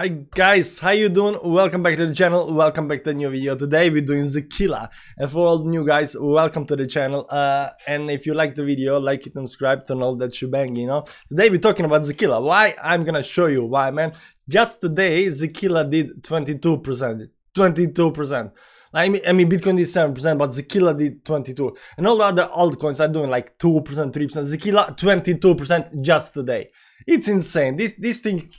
Hi guys, how you doing? Welcome back to the channel, welcome back to the new video. Today we're doing Zilliqa. And for all new guys, welcome to the channel. Uh, and if you like the video, like it and subscribe, turn all that shebang, you know. Today we're talking about Zilliqa. Why? I'm gonna show you why, man. Just today, Zilliqa did 22%. 22%. I mean, I mean, Bitcoin did 7%, but Zilliqa did 22. And all the other altcoins are doing like 2%, 3%. Zilliqa, 22% just today. It's insane. This this thing,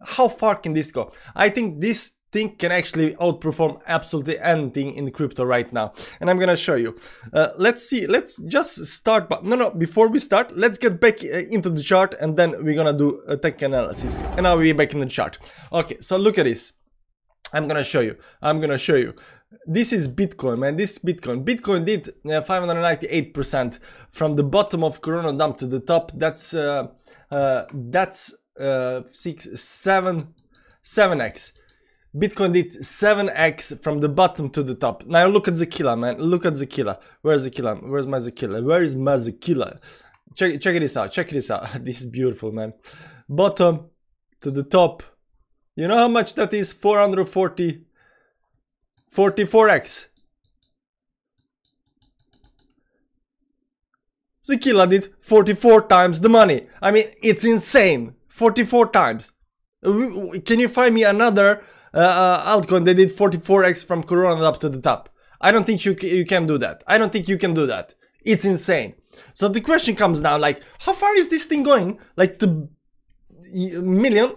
how far can this go? I think this thing can actually outperform absolutely anything in crypto right now. And i'm gonna show you. Uh, let's see. Let's just start but no no before we start let's get back uh, into the chart and then we're gonna do a tech analysis. And now we're back in the chart. Okay so look at this. I'm gonna show you. I'm gonna show you. This is bitcoin man. This is bitcoin. Bitcoin did 598% from the bottom of corona dump to the top. That's uh, uh, that's uh, six, seven, seven x. Bitcoin did 7x from the bottom to the top. Now look at Zilliqa, man. Look at Zilliqa. Where's Zilliqa? Where's my Zilliqa? Where is my Zilliqa? Check, check this out. Check this out. this is beautiful, man. Bottom to the top. You know how much that is? 440. 44x. Zilliqa did 44 times the money. I mean, it's insane. 44 times. Can you find me another uh, uh altcoin that did 44x from Corona up to the top? I don't think you, you can do that. I don't think you can do that. It's insane. So the question comes now, like, how far is this thing going? Like, to million?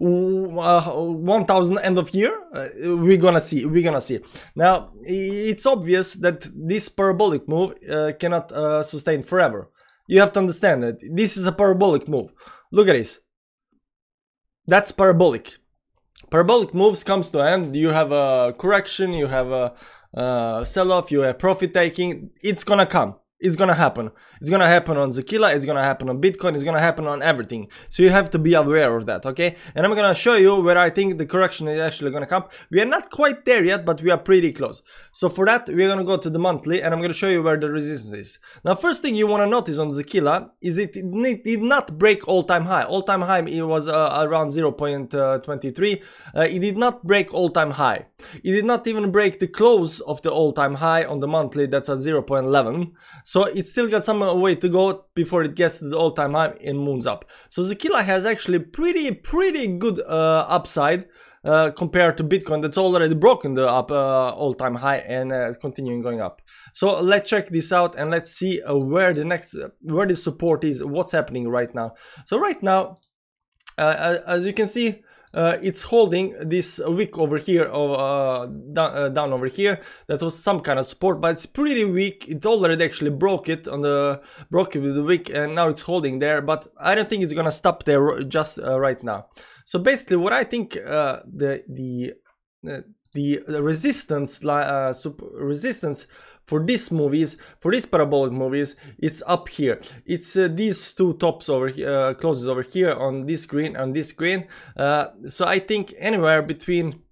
uh, 1000 end of year uh, we're gonna see we're gonna see now it's obvious that this parabolic move uh, cannot uh, sustain forever you have to understand that this is a parabolic move look at this that's parabolic. Parabolic moves comes to end. You have a correction you have a, a sell-off you have profit taking. It's gonna come it's gonna happen. It's gonna happen on Zilliqa, it's gonna happen on Bitcoin, it's gonna happen on everything. So you have to be aware of that, okay? And I'm gonna show you where I think the correction is actually gonna come. We are not quite there yet, but we are pretty close. So for that, we're gonna go to the monthly and I'm gonna show you where the resistance is. Now, first thing you wanna notice on Zilliqa is it did not break all-time high. All-time high it was uh, around 0.23. Uh, it did not break all-time high. It did not even break the close of the all-time high on the monthly, that's at 0.11. So it still got some way to go before it gets to the all-time high and moons up. So Zilliqa has actually pretty, pretty good uh, upside uh, compared to Bitcoin that's already broken the up uh, all-time high and uh, continuing going up. So let's check this out and let's see uh, where the next, where the support is, what's happening right now. So right now, uh, as you can see, uh, it's holding this wick over here uh, down, uh, down, over here. That was some kind of support but it's pretty weak. It already actually broke it on the broke it with the wick and now it's holding there but I don't think it's gonna stop there just uh, right now. So basically what I think uh, the the resistance uh, resistance for these movies, for these parabolic movies, it's up here. It's uh, these two tops over here, uh, closes over here on this screen and this screen. Uh, so I think anywhere between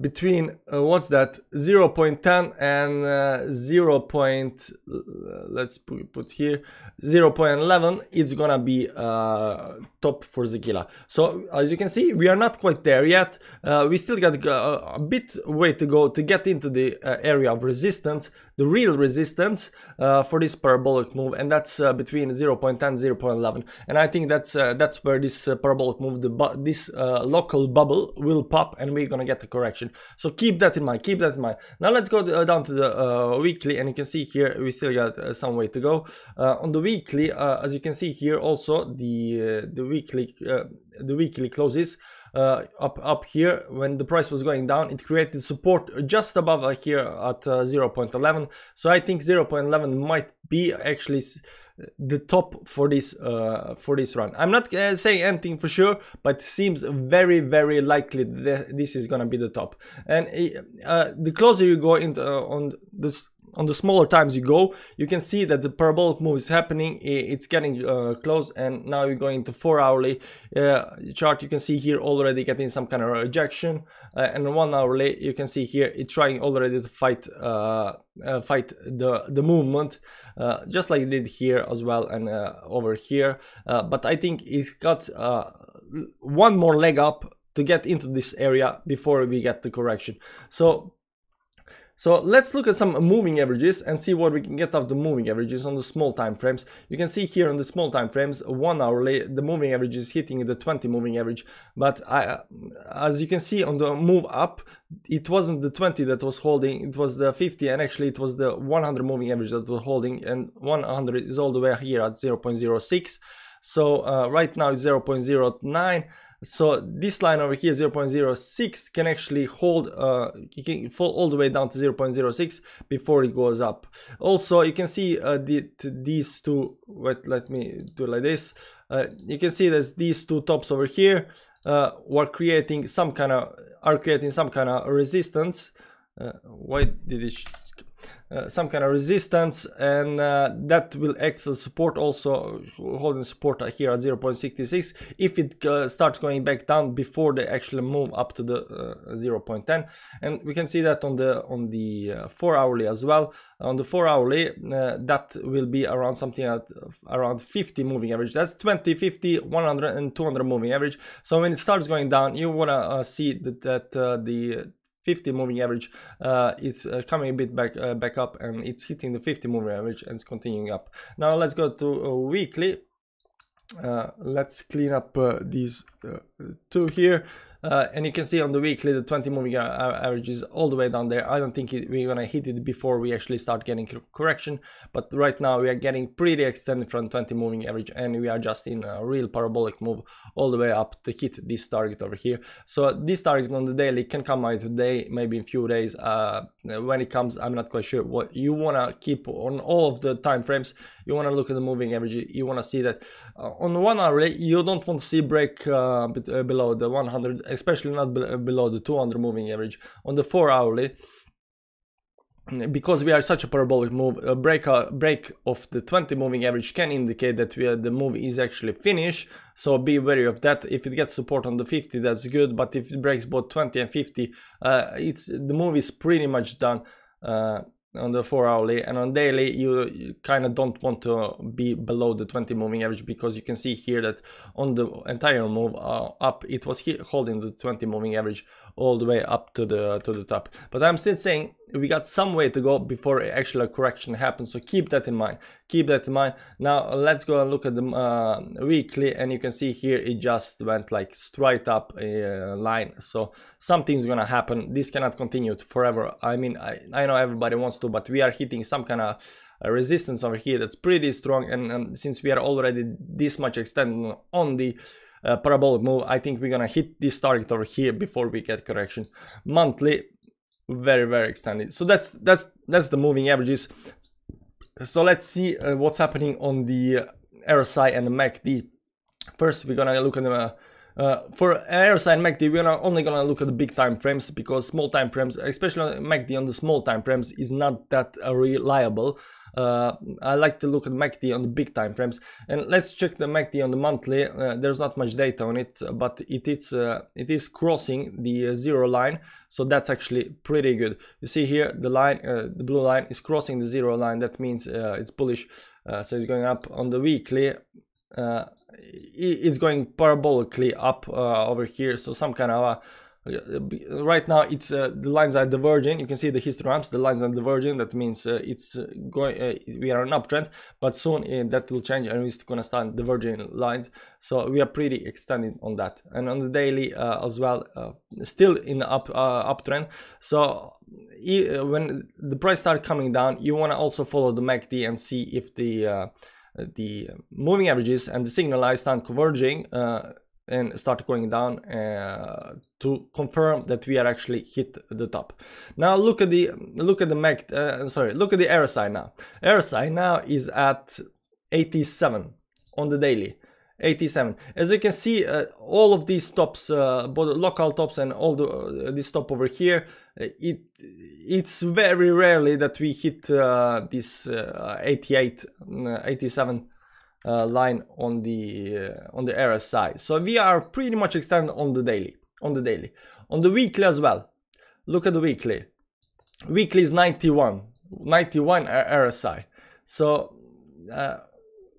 between uh, what's that? 0 0.10 and uh, 0. Point, uh, let's put, here 0 0.11 it's gonna be uh, top for Zilliqa so as you can see we are not quite there yet. Uh, we still got a, a, bit way to go to get into the uh, area of resistance the real resistance for this parabolic move and that's between 0 0.10 0 0.11 and I think that's that's where this parabolic move the this local bubble will pop and we're gonna get the correction so keep that in mind, keep that in mind. Now let's go uh, down to the uh, weekly and you can see here we still got uh, some way to go. Uh, on the weekly, uh, as you can see here also the, the weekly the weekly closes uh, up up here when the price was going down it created support just above uh, here at uh, 0.11 so i think 0.11 might be actually the top for this uh, for this run. I'm not uh, saying anything for sure, but seems very very likely that this is gonna be the top. And uh, the closer you go into uh, on this on the smaller times you go, you can see that the parabolic move is happening. It's getting uh, close, and now you're going to four hourly uh, chart. You can see here already getting some kind of rejection, uh, and one hourly you can see here it's trying already to fight uh, uh, fight the the movement, uh, just like it did here as well and over here. but I think it got one more leg up to get into this area before we get the correction. So so let's look at some moving averages and see what we can get of the moving averages on the small time frames. You can see here on the small time frames, one hourly, the moving average is hitting the 20 moving average. But I, as you can see on the move up, it wasn't the 20 that was holding, it was the 50 and actually it was the 100 moving average that was holding and 100 is all the way here at 0.06. So uh, right now it's 0.09 so this line over here, 0.06, can actually hold, uh, you can fall all the way down to 0.06 before it goes up. Also, you can see uh, the, these two, wait, let me do like this. Uh, you can see there's these two tops over here uh, were creating some kind of, are creating some kind of resistance. Uh, why did it uh, some kind of resistance and uh, that will act as support also holding support here at 0.66 if it uh, starts going back down before they actually move up to the uh, 0.10 and we can see that on the on the uh, four hourly as well. On the four hourly that will be around something at around 50 moving average. That's 20 50 100 and 200 moving average. So when it starts going down you want to see that, that the 50 moving average uh, is uh, coming a bit back uh, back up and it's hitting the 50 moving average and it's continuing up. Now let's go to weekly. Uh, let's clean up uh, these uh, two here uh, and you can see on the weekly the 20 moving average is all the way down there. I don't think it, we're gonna hit it before we actually start getting correction but right now we are getting pretty extended from 20 moving average and we are just in a real parabolic move all the way up to hit this target over here. So this target on the daily can come out today maybe in few days. Uh, when it comes i'm not quite sure what you want to keep on all of the time frames. You want to look at the moving average you want to see that uh, on one hour you don't want to see break uh, uh below the 100 especially not be below the 200 moving average on the 4 hourly because we are such a parabolic move a break a break of the 20 moving average can indicate that we are, the move is actually finished. So be wary of that. If it gets support on the 50 that's good. But if it breaks both 20 and 50 uh, it's the move is pretty much done. Uh, on the four hourly and on daily you, you kind of don't want to be below the 20 moving average because you can see here that on the entire move uh, up it was holding the 20 moving average all the way up to the to the top. But i'm still saying we got some way to go before actually a correction happens so keep that in mind. Keep that in mind. Now let's go and look at the uh, weekly and you can see here it just went like straight up a line. So something's gonna happen. This cannot continue forever. I mean I, I know everybody wants to but we are hitting some kind of resistance over here that's pretty strong. And, and since we are already this much extended on the uh, parabolic move I think we're gonna hit this target over here before we get correction. Monthly very very extended. So that's that's that's the moving averages. So let's see uh, what's happening on the RSI and the MACD first we're gonna look at the uh, for RSI and MACD, we're only gonna look at the big time frames because small time frames, especially MACD on the small time frames, is not that uh, reliable. Uh, I like to look at MACD on the big time frames. And let's check the MACD on the monthly. Uh, there's not much data on it but it is uh, it is crossing the uh, zero line. So that's actually pretty good. You see here the line uh, the blue line is crossing the zero line. That means uh, it's bullish. So it's going up on the weekly. It's going parabolically up over here. So some kind of right now it's uh, the lines are diverging. You can see the histograms the lines are diverging. That means uh, it's uh, going uh, we are an uptrend but soon uh, that will change and we're gonna start diverging lines. So we are pretty extended on that. And on the daily uh, as well still in up uptrend. So when the price start coming down you want to also follow the MACD and see if the the moving averages and the signal lines start converging and start going down uh, to confirm that we are actually hit the top. Now look at the look at the MAC, uh, sorry, look at the RSI now. RSI now is at 87 on the daily. 87 as you can see uh, all of these stops uh, both local tops and all the uh, this top over here uh, it it's very rarely that we hit uh, this uh, 88 87 uh, line on the uh, on the RSI. So we are pretty much extended on the daily, on the daily, on the weekly as well. Look at the weekly. Weekly is 91, 91 RSI. So uh,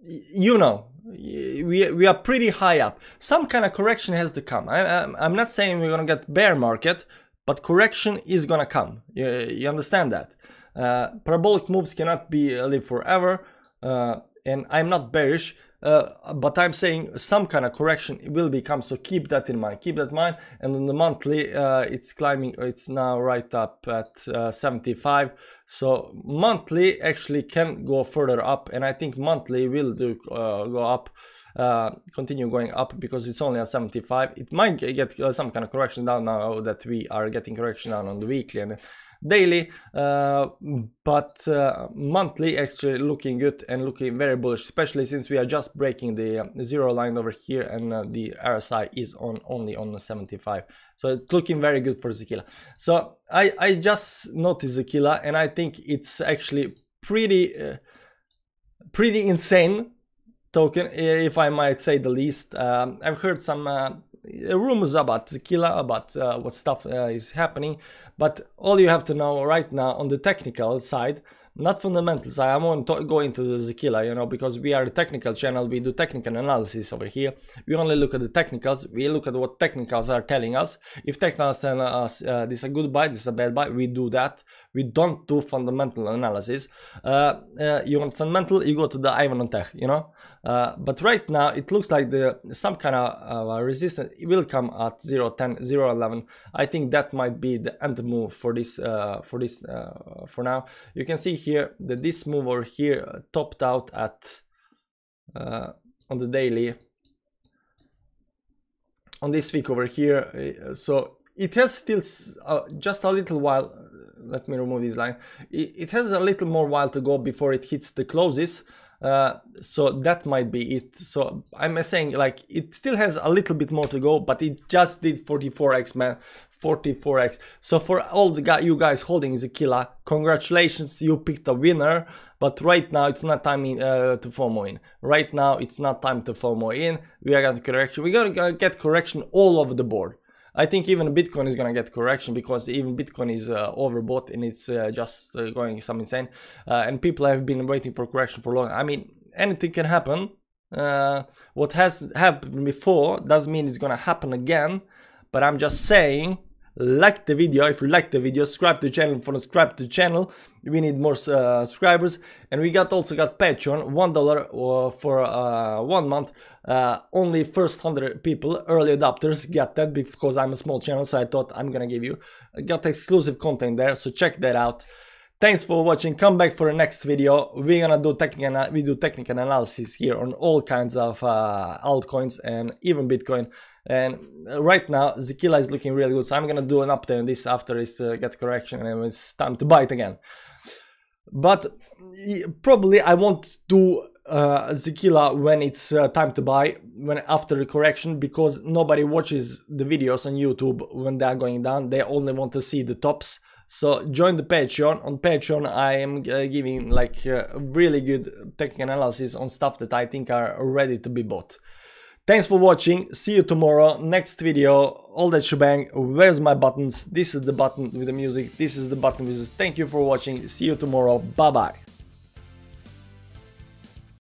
you know, we, we are pretty high up. Some kind of correction has to come. I, I'm not saying we're gonna get bear market, but correction is gonna come. You, you understand that? Uh, parabolic moves cannot be live forever, uh, and I'm not bearish. Uh, but I'm saying some kind of correction will become, so keep that in mind. Keep that in mind. And on the monthly, uh, it's climbing, it's now right up at uh, 75. So monthly actually can go further up, and I think monthly will do uh, go up. Uh, continue going up because it's only at 75 it might get uh, some kind of correction down now that we are getting correction down on the weekly and daily, uh, but uh, monthly actually looking good and looking very bullish, especially since we are just breaking the uh, zero line over here and the RSI is on only on the 75. So it's looking very good for Zilliqa. So I, I just noticed Zilliqa and I think it's actually pretty, uh, pretty insane token, if I might say the least. Um, I've heard some uh, rumors about Zilliqa, about uh, what stuff uh, is happening, but all you have to know right now on the technical side, not fundamentals. I won't go into the Zilliqa, you know, because we are a technical channel. We do technical analysis over here. We only look at the technicals. We look at what technicals are telling us. If technicals tell us uh, this is a good buy, this is a bad buy, we do that. We don't do fundamental analysis. Uh, uh, you want fundamental, you go to the Ivan on Tech, you know. Uh, but right now it looks like the some kind of uh, resistance will come at 0 10 0 11 i think that might be the end move for this uh, for this uh, for now. You can see here that this move over here topped out at uh, on the daily. On this week over here so it has still just a little while let me remove this line. It, it has a little more while to go before it hits the closes uh, so that might be it. So I'm saying like it still has a little bit more to go, but it just did 44x man, 44x. So for all the guy, you guys holding Zilliqa, congratulations, you picked a winner. But right now it's not time in, uh, to FOMO in. Right now it's not time to FOMO in. We are gonna correction. We gotta get correction all over the board. I think even Bitcoin is gonna get correction because even Bitcoin is uh, overbought and it's uh, just uh, going some insane. Uh, and people have been waiting for correction for long. I mean, anything can happen. Uh, what has happened before doesn't mean it's gonna happen again. But I'm just saying like the video. If you like the video subscribe to the channel. For subscribe to the channel we need more uh, subscribers. And we got also got patreon one dollar uh, for uh, one month. Uh, only first 100 people early adopters get that because i'm a small channel so i thought i'm gonna give you got exclusive content there. So check that out Thanks for watching, come back for the next video. We're gonna do technical, we do technical analysis here on all kinds of uh, altcoins and even Bitcoin. And right now, Zilliqa is looking really good, so I'm gonna do an update on this after this uh, get correction and it's time to buy it again. But probably I won't do uh, Zilliqa when it's uh, time to buy, when after the correction, because nobody watches the videos on YouTube when they're going down. They only want to see the tops. So join the Patreon. On Patreon, I am uh, giving like uh, really good technical analysis on stuff that I think are ready to be bought. Thanks for watching, see you tomorrow, next video, all that shebang, where's my buttons, this is the button with the music, this is the button with this, thank you for watching, see you tomorrow, bye bye.